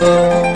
Música